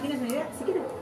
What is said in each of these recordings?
tienes una idea? Si quieres.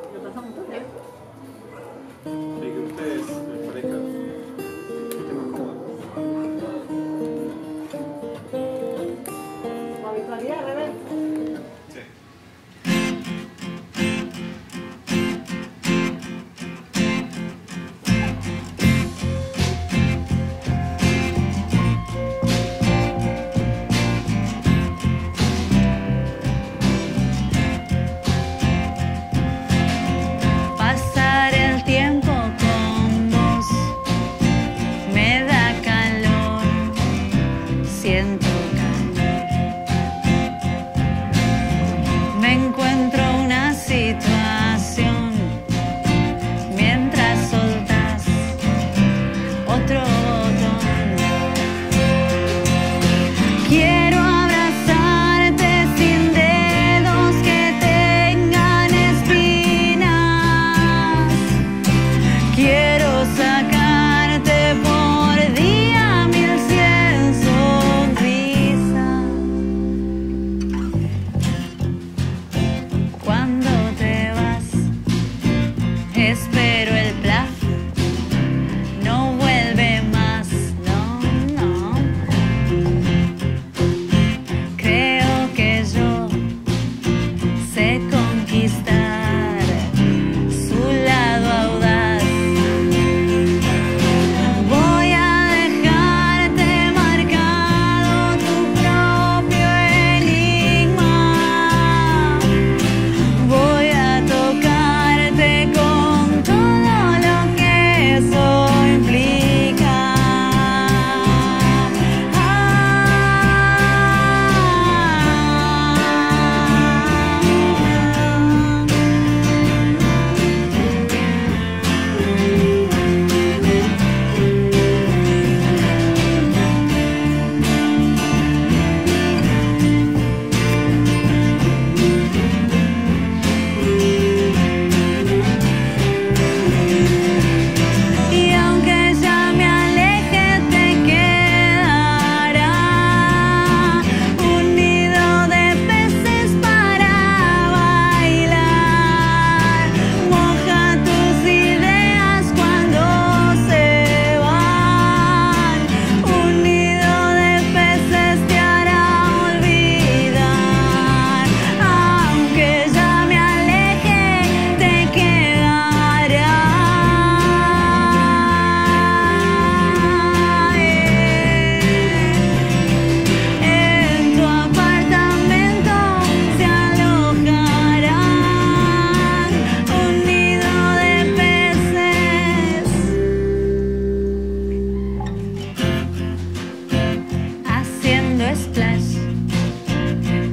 splash.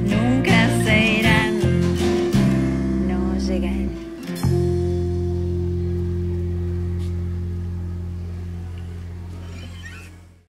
Nunca se irán, no llegan.